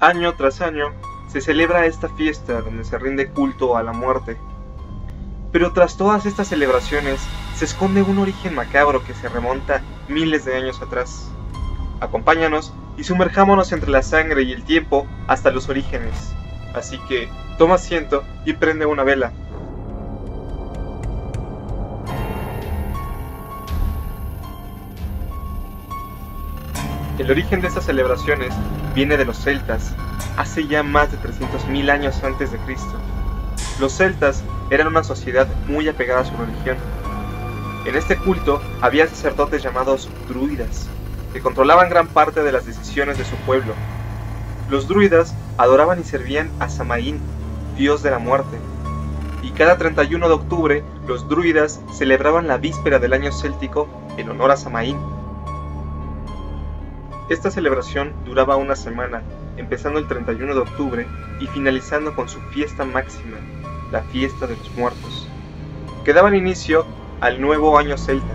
Año tras año se celebra esta fiesta donde se rinde culto a la muerte. Pero tras todas estas celebraciones se esconde un origen macabro que se remonta miles de años atrás. Acompáñanos y sumerjámonos entre la sangre y el tiempo hasta los orígenes. Así que toma asiento y prende una vela. El origen de estas celebraciones viene de los celtas, hace ya más de 300.000 años antes de Cristo. Los celtas eran una sociedad muy apegada a su religión. En este culto había sacerdotes llamados druidas, que controlaban gran parte de las decisiones de su pueblo. Los druidas adoraban y servían a Samaín, dios de la muerte, y cada 31 de octubre los druidas celebraban la víspera del año céltico en honor a Samaín. Esta celebración duraba una semana, empezando el 31 de octubre y finalizando con su fiesta máxima, la fiesta de los muertos, que daban inicio al nuevo año celta.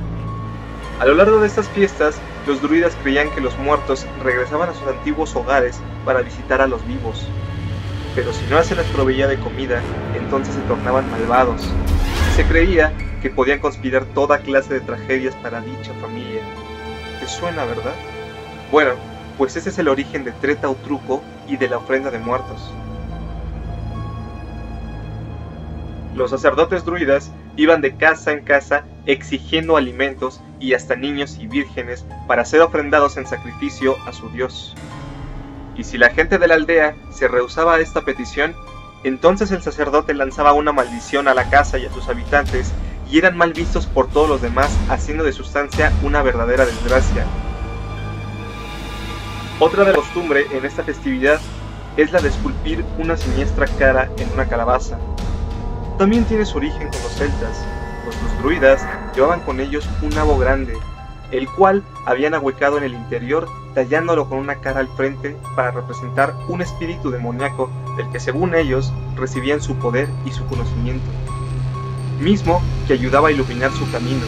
A lo largo de estas fiestas, los druidas creían que los muertos regresaban a sus antiguos hogares para visitar a los vivos. Pero si no se les proveía de comida, entonces se tornaban malvados. Se creía que podían conspirar toda clase de tragedias para dicha familia. ¿Te suena, verdad? Bueno, pues ese es el origen de Treta o Truco y de la ofrenda de muertos. Los sacerdotes druidas iban de casa en casa exigiendo alimentos y hasta niños y vírgenes para ser ofrendados en sacrificio a su dios. Y si la gente de la aldea se rehusaba a esta petición, entonces el sacerdote lanzaba una maldición a la casa y a sus habitantes y eran mal vistos por todos los demás, haciendo de sustancia una verdadera desgracia. Otra de costumbre en esta festividad es la de esculpir una siniestra cara en una calabaza. También tiene su origen con los celtas, pues los druidas llevaban con ellos un nabo grande, el cual habían ahuecado en el interior tallándolo con una cara al frente para representar un espíritu demoníaco del que según ellos recibían su poder y su conocimiento, mismo que ayudaba a iluminar su camino.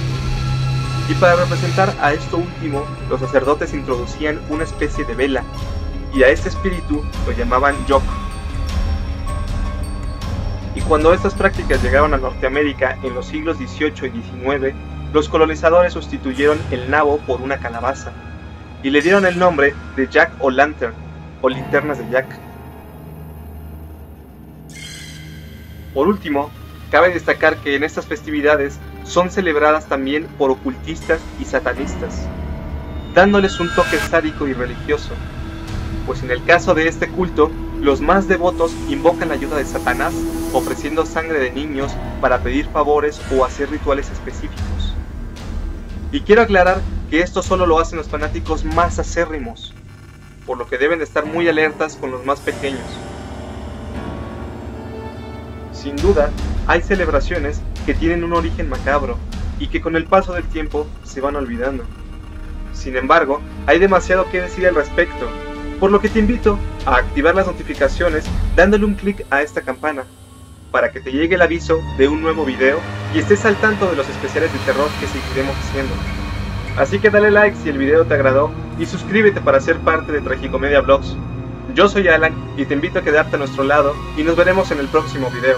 Y para representar a esto último, los sacerdotes introducían una especie de vela, y a este espíritu lo llamaban Yok. Y cuando estas prácticas llegaron a Norteamérica en los siglos XVIII y XIX, los colonizadores sustituyeron el nabo por una calabaza, y le dieron el nombre de Jack o Lantern, o linternas de Jack. Por último, cabe destacar que en estas festividades son celebradas también por ocultistas y satanistas, dándoles un toque sádico y religioso, pues en el caso de este culto, los más devotos invocan la ayuda de Satanás ofreciendo sangre de niños para pedir favores o hacer rituales específicos. Y quiero aclarar que esto solo lo hacen los fanáticos más acérrimos, por lo que deben de estar muy alertas con los más pequeños. Sin duda, hay celebraciones que tienen un origen macabro y que con el paso del tiempo se van olvidando. Sin embargo, hay demasiado que decir al respecto, por lo que te invito a activar las notificaciones dándole un clic a esta campana para que te llegue el aviso de un nuevo video y estés al tanto de los especiales de terror que seguiremos haciendo. Así que dale like si el video te agradó y suscríbete para ser parte de Tragicomedia Vlogs. Yo soy Alan y te invito a quedarte a nuestro lado y nos veremos en el próximo video.